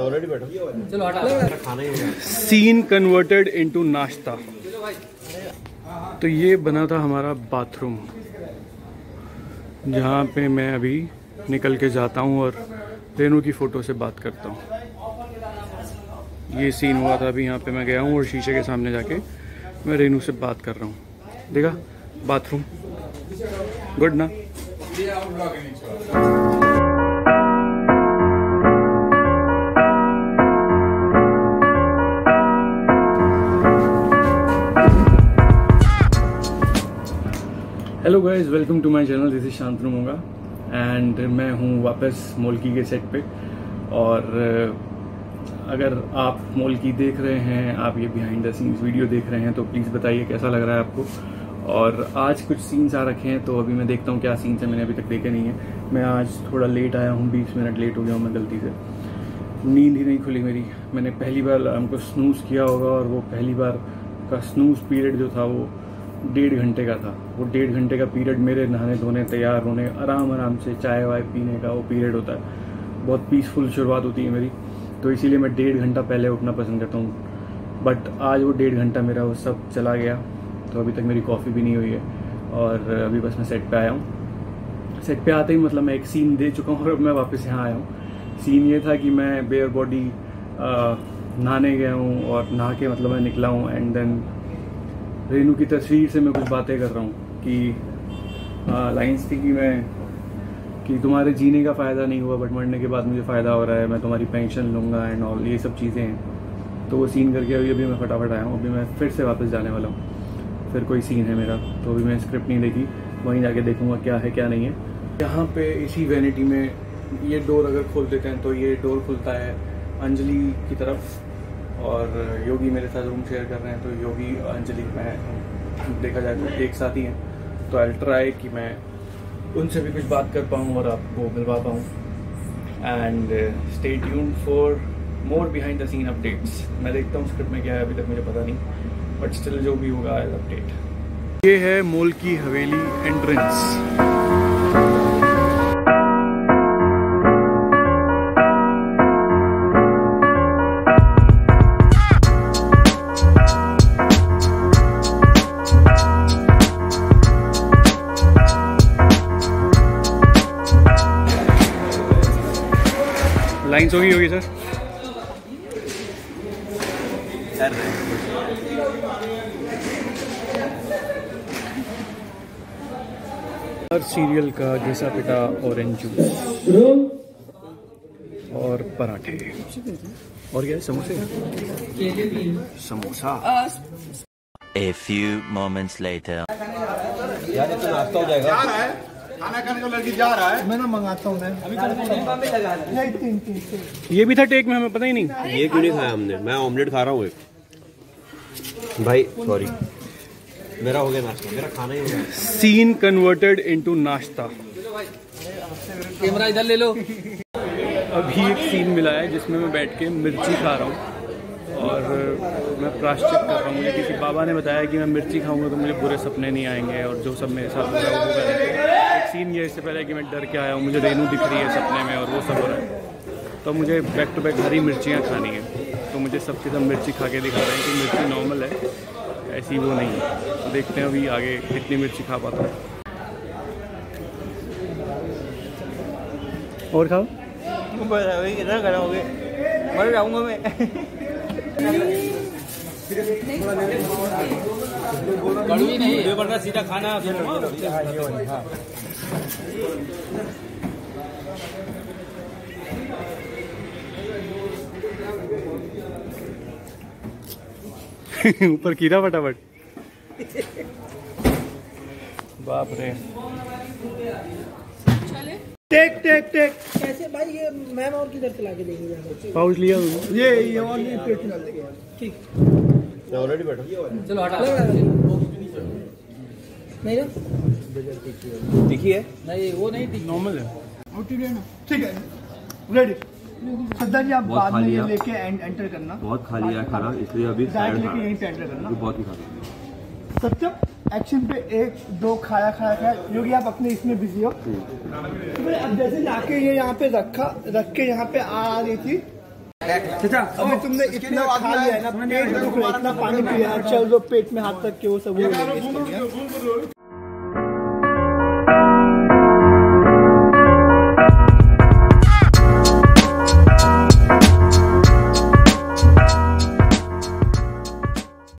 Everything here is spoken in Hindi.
ऑलरेडी बैठा चलो हटा खाना गया सीन कन्वर्टेड इनटू नाश्ता तो ये बना था हमारा बाथरूम जहाँ पे मैं अभी निकल के जाता हूँ और रेनू की फ़ोटो से बात करता हूँ। ये सीन हुआ था अभी यहाँ पे मैं गया हूँ और शीशे के सामने जाके मैं रेनू से बात कर रहा हूँ। देखा? बाथरूम गुड ना? Hello guys welcome to my channel this is Shantanu Moga and मैं हूँ वापस मोलकी के सेट पे। और अगर आप मोलकी देख रहे हैं, आप ये बिहाइंड द सीन्स वीडियो देख रहे हैं तो प्लीज़ बताइए कैसा लग रहा है आपको। और आज कुछ सीन्स आ रखे हैं तो अभी मैं देखता हूँ क्या सीन्स हैं, मैंने अभी तक देखे नहीं है। मैं आज थोड़ा लेट आया हूँ, बीस मिनट लेट हो गया हूँ मैं गलती से। नींद ही नहीं खुली मेरी। मैंने पहली बार हमको स्नूज किया होगा, और वो पहली बार का स्नूज पीरियड जो था वो डेढ़ घंटे का था। वो डेढ़ घंटे का पीरियड मेरे नहाने धोने, तैयार होने, आराम आराम से चाय वाय पीने का वो पीरियड होता है। बहुत पीसफुल शुरुआत होती है मेरी। तो इसीलिए मैं डेढ़ घंटा पहले उठना पसंद करता हूँ। बट आज वो डेढ़ घंटा मेरा वो सब चला गया। तो अभी तक मेरी कॉफ़ी भी नहीं हुई है। और अभी बस मैं सेट पे आया हूँ। सेट पे आते ही मतलब मैं एक सीन दे चुका हूँ और मैं वापस यहाँ आया हूँ। सीन ये था कि मैं बेयर बॉडी नहाने गया हूँ और नहा के मतलब मैं निकला हूँ। एंड देन रेनू की तस्वीर से मैं कुछ बातें कर रहा हूँ कि लाइंस थी कि मैं, कि तुम्हारे जीने का फ़ायदा नहीं हुआ, बट मरने के बाद मुझे फ़ायदा हो रहा है, मैं तुम्हारी पेंशन लूँगा एंड ऑल ये सब चीज़ें हैं। तो वो सीन करके अभी अभी मैं फटाफट आया हूँ, अभी मैं फिर से वापस जाने वाला हूँ। फिर कोई सीन है मेरा तो अभी मैं स्क्रिप्ट नहीं देखी, वहीं जाके देखूँगा क्या है, क्या नहीं है। यहाँ पे इसी वैनिटी में ये डोर अगर खोल देते हैं तो ये डोर खुलता है अंजलि की तरफ़। और योगी मेरे साथ रूम शेयर कर रहे हैं तो योगी, अंजलि, मैं, देखा जाए तो एक साथ ही हैं। तो आई ट्राई कि मैं उनसे भी कुछ बात कर पाऊँ और आपको मिलवा पाऊँ। And stay tune for more behind the scene updates मैं देखता हूँ स्क्रिप्ट में क्या है, अभी तक मुझे पता नहीं बट स्टिल जो भी होगा आई अपडेट ये है मोल की हवेली एंट्रेंस लाइन्स होगी होगी सर हर सीरियल का घिसा पिटा ऑरेंज जूस और पराठे। और क्या है समोसे? Samosa. A few moments later. यार ये तो नाश्ता हो जाएगा। खाना खाने को लड़की जा रहा है। मैं ना मंगाता हूँ मैं। ये भी था टेक में हमें पता ही नहीं। ये क्यों नहीं खाया हमने? मैं ऑमलेट खा रहा हूँ एक। भाई सॉरी मेरा हो गया नाश्ता। मेरा खाना ही हो गया। सीन कन्वर्टेड इनटू नाश्ता। कैमरा इधर ले लो। अभी एक सीन मिला है जिसमें मैं बैठ के मिर्ची खा रहा हूँ। और मैं प्राश्चित कर रहा हूँ। मुझे किसी बाबा ने बताया कि मैं मिर्ची खाऊँगा तो मुझे बुरे सपने नहीं आएँगे और जो सब मेरे साथ हो रहा है। वो सीन ये इससे पहले कि मैं डर के आया हूँ मुझे रेनू दिख रही है सपने में और वो सब हो रहा है। तो मुझे बैक टू बैक हरी मिर्चियाँ खानी है। तो मुझे सब मिर्ची खा के दिखा रहे हैं कि मिर्ची नॉर्मल है ऐसी वो नहीं है। तो देखते हैं अभी आगे कितनी मिर्ची खा पाता हूँ। और खाओ। कितना कराओगे मर जाऊँगा मैं। कड़वी नहीं वरना सीधा खाना ऊपर कीड़ा फटाफट। बाप रे। Take take take. कैसे भाई ये मैम और किधर चला के देंगे? पाउच लिया ये ये और नहीं ठीक। मैं ऑलरेडी बैठा चलो हटा नहीं ना दिखी है? नहीं वो नहीं थी नॉर्मल है। ठीक है रेडी श्रद्धा जी आप बाद में ये लेके एंटर करना। बहुत खा लिया है खाना इसलिए अभी यहीं पे एंटर करना। बहुत ही खा रहा सत्यम एक्शन पे एक दो खाया खाया खाया। क्योंकि आप अपने इसमें बिज़ी हो। तो अब जैसे जाके ये यहाँ पे रखा रख के यहाँ पे आ रही थी। अभी तुमने इतना खा लिया है ना पेट दुख रहा है इतना पानी पिया चल जो पेट में हाथ तक के वो सब